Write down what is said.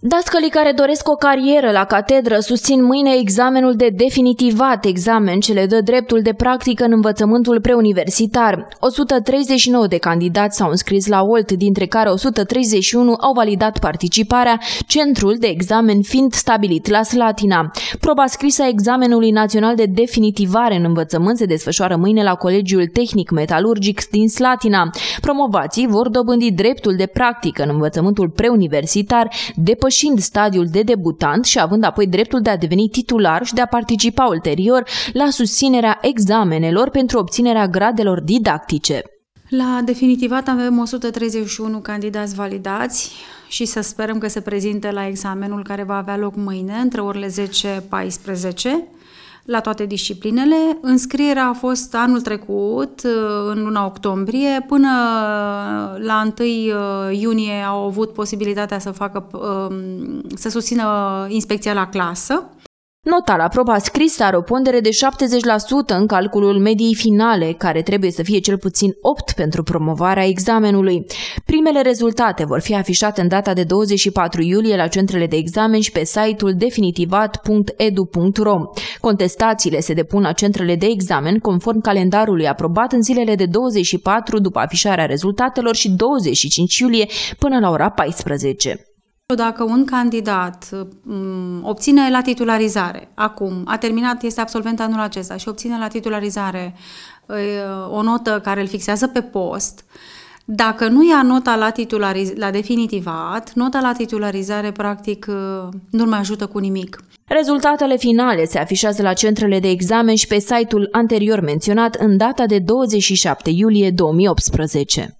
Dascălii care doresc o carieră la catedră susțin mâine examenul de definitivat, examen ce le dă dreptul de practică în învățământul preuniversitar. 139 de candidați s-au înscris la OLT, dintre care 131 au validat participarea, centrul de examen fiind stabilit la Slatina. Proba scrisă a examenului național de definitivare în învățământ se desfășoară mâine la Colegiul Tehnic Metalurgic din Slatina. Promovații vor dobândi dreptul de practică în învățământul preuniversitar, depășind depășind stadiul de debutant și având apoi dreptul de a deveni titular și de a participa ulterior la susținerea examenelor pentru obținerea gradelor didactice. La definitivat avem 131 candidați validați și să sperăm că se prezinte la examenul care va avea loc mâine, între orele 10-14 la toate disciplinele. Înscrierea a fost anul trecut, uh, în luna octombrie, până la 1 uh, iunie au avut posibilitatea să facă, um, să susțină inspecția la clasă. Nota la proba scrisă are o pondere de 70% în calculul mediei finale, care trebuie să fie cel puțin 8 pentru promovarea examenului. Primele rezultate vor fi afișate în data de 24 iulie la centrele de examen și pe site-ul definitivat.edu.ro. Contestațiile se depun la centrele de examen conform calendarului aprobat în zilele de 24 după afișarea rezultatelor și 25 iulie până la ora 14. Dacă un candidat um, obține la titularizare, acum, a terminat, este absolvent anul acesta și obține la titularizare uh, o notă care îl fixează pe post, dacă nu ia nota la, titulariz- la definitivat, nota la titularizare practic uh, nu mai ajută cu nimic. Rezultatele finale se afișează la centrele de examen și pe site-ul anterior menționat în data de 27 iulie 2018.